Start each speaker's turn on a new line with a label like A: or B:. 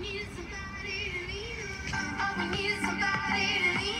A: need somebody to lean on. All we need is somebody to lean on.